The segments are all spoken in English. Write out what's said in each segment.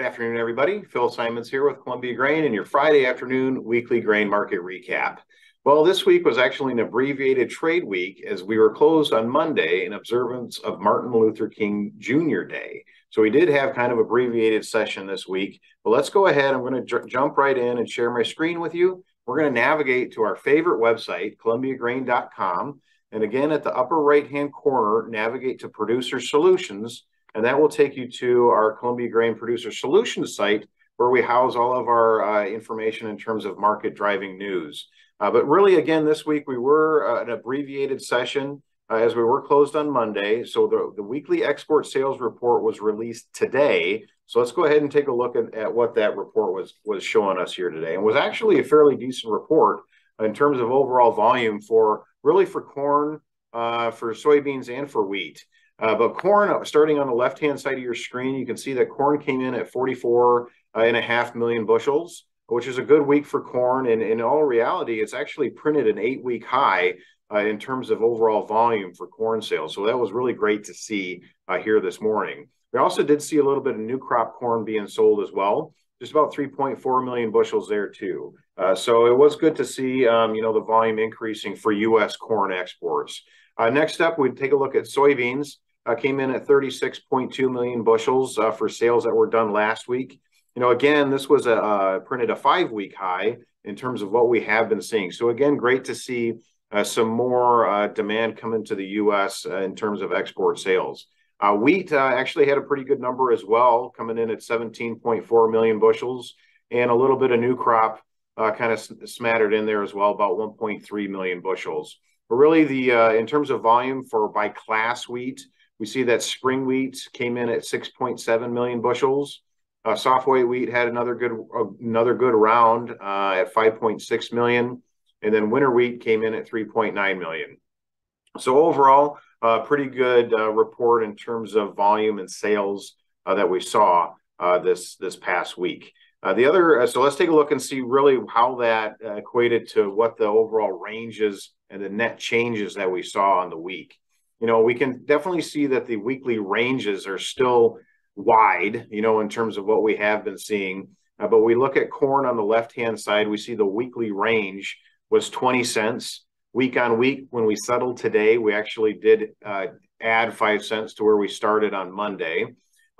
afternoon, everybody. Phil Simons here with Columbia Grain and your Friday afternoon weekly grain market recap. Well, this week was actually an abbreviated trade week as we were closed on Monday in observance of Martin Luther King Jr. Day. So we did have kind of abbreviated session this week. But let's go ahead. I'm going to jump right in and share my screen with you. We're going to navigate to our favorite website, columbiagrain.com. And again, at the upper right-hand corner, navigate to Producer Solutions and that will take you to our Columbia Grain Producer Solutions site where we house all of our uh, information in terms of market driving news. Uh, but really, again, this week we were uh, an abbreviated session uh, as we were closed on Monday. So the, the weekly export sales report was released today. So let's go ahead and take a look at, at what that report was, was showing us here today. And was actually a fairly decent report in terms of overall volume for really for corn, uh, for soybeans, and for wheat. Uh, but corn, uh, starting on the left-hand side of your screen, you can see that corn came in at 44 uh, and a half million bushels, which is a good week for corn. And in all reality, it's actually printed an eight-week high uh, in terms of overall volume for corn sales. So that was really great to see uh, here this morning. We also did see a little bit of new crop corn being sold as well, just about 3.4 million bushels there too. Uh, so it was good to see, um, you know, the volume increasing for U.S. corn exports. next up, we'd take a look at soybeans uh, came in at 36.2 million bushels uh, for sales that were done last week. You know, again, this was a uh, printed a five week high in terms of what we have been seeing. So again, great to see uh, some more uh, demand come into the U.S. Uh, in terms of export sales. wheat actually had a pretty good number as well, coming in at 17.4 million bushels, and a little bit of new crop kind of smattered in there as well, about 1.3 million bushels. But really, the in terms of volume for by class wheat, we see that spring wheat came in at 6.7 million bushels. Uh, soft white wheat had another good uh, another good round uh, at 5.6 million, and then winter wheat came in at 3.9 million. So overall, uh, pretty good uh, report in terms of volume and sales uh, that we saw uh, this this past week. the other, so let's take a look and see really how that equated to what the overall ranges and the net changes that we saw on the week you know, we can definitely see that the weekly ranges are still wide, you know, in terms of what we have been seeing. Uh, but we look at corn on the left hand side, we see the weekly range was 20 cents. Week on week, when we settled today, we actually did uh, add five cents to where we started on Monday.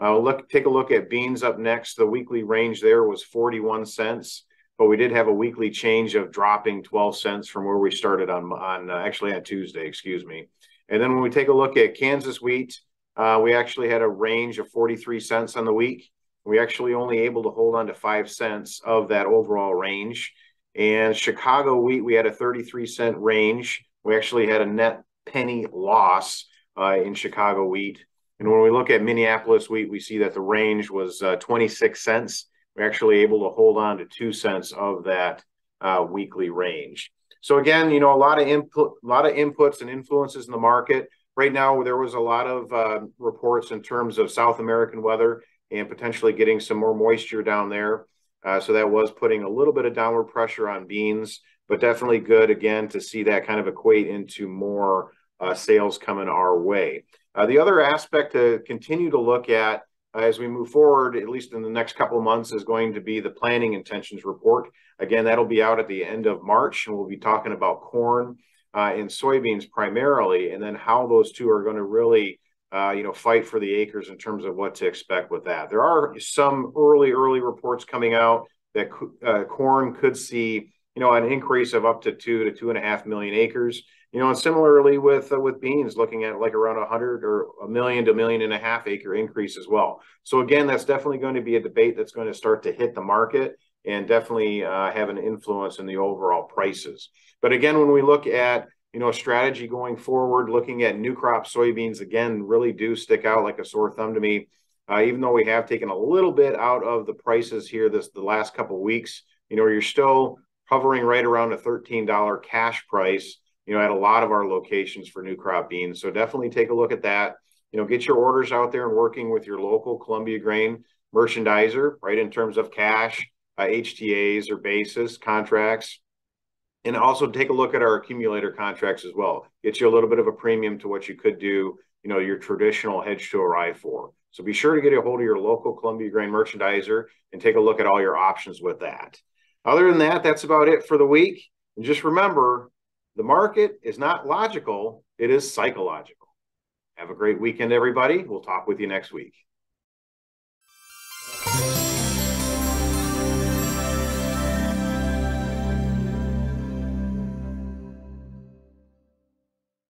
Uh, look, take a look at beans up next. The weekly range there was 41 cents, but we did have a weekly change of dropping 12 cents from where we started on on uh, actually on Tuesday, excuse me. And then when we take a look at Kansas wheat, uh, we actually had a range of 43 cents on the week. We actually only able to hold on to five cents of that overall range. And Chicago wheat, we had a 33 cent range. We actually had a net penny loss uh, in Chicago wheat. And when we look at Minneapolis wheat, we see that the range was uh, 26 cents. We're actually able to hold on to two cents of that uh, weekly range. So again, you know, a lot of input, a lot of inputs and influences in the market. Right now, there was a lot of uh, reports in terms of South American weather and potentially getting some more moisture down there. Uh, so that was putting a little bit of downward pressure on beans, but definitely good again to see that kind of equate into more uh, sales coming our way. Uh, the other aspect to continue to look at uh, as we move forward, at least in the next couple of months, is going to be the planting intentions report. Again, that'll be out at the end of March, and we'll be talking about corn uh, and soybeans primarily, and then how those two are going to really, uh, you know, fight for the acres in terms of what to expect with that. There are some early, early reports coming out that uh, corn could see, you know, an increase of up to two to two and a half million acres. You know, and similarly with uh, with beans, looking at like around a hundred or a million to a million and a half acre increase as well. So again, that's definitely going to be a debate that's going to start to hit the market and definitely uh, have an influence in the overall prices. But again, when we look at you know a strategy going forward, looking at new crop soybeans again really do stick out like a sore thumb to me. Uh, even though we have taken a little bit out of the prices here this the last couple weeks, you know you're still hovering right around a $13 cash price you know, at a lot of our locations for new crop beans. So definitely take a look at that. You know, get your orders out there and working with your local Columbia Grain merchandiser, right, in terms of cash, uh, HTAs or basis contracts. And also take a look at our accumulator contracts as well. Get you a little bit of a premium to what you could do, you know, your traditional hedge to arrive for. So be sure to get a hold of your local Columbia Grain merchandiser and take a look at all your options with that. Other than that, that's about it for the week. And just remember, the market is not logical, it is psychological. Have a great weekend, everybody. We'll talk with you next week.